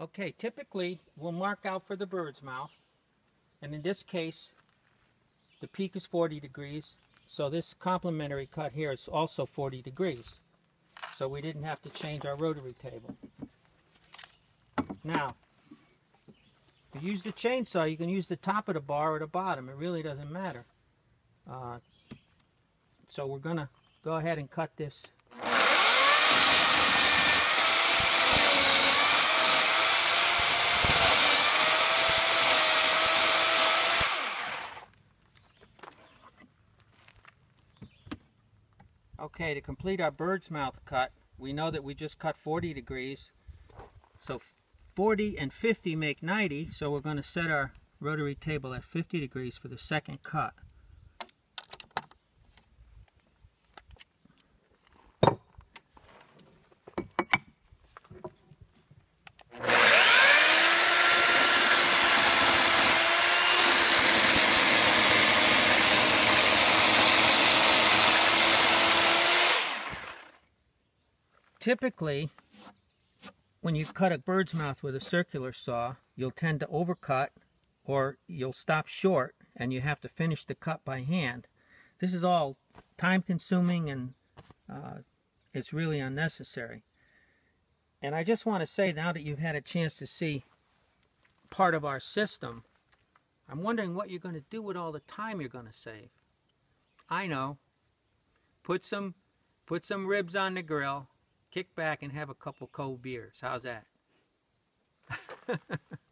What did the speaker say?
Okay, typically we'll mark out for the bird's mouth. And in this case, the peak is 40 degrees. So this complementary cut here is also 40 degrees. So we didn't have to change our rotary table. Now, you use the chainsaw, you can use the top of the bar or the bottom. It really doesn't matter. Uh, so we're going to go ahead and cut this Okay, to complete our bird's mouth cut, we know that we just cut 40 degrees. So 40 and 50 make 90, so we're going to set our rotary table at 50 degrees for the second cut. Typically, when you cut a bird's mouth with a circular saw, you'll tend to overcut or you'll stop short and you have to finish the cut by hand. This is all time consuming and uh, it's really unnecessary. And I just want to say now that you've had a chance to see part of our system, I'm wondering what you're going to do with all the time you're going to save. I know. Put some put some ribs on the grill, kick back and have a couple cold beers. How's that?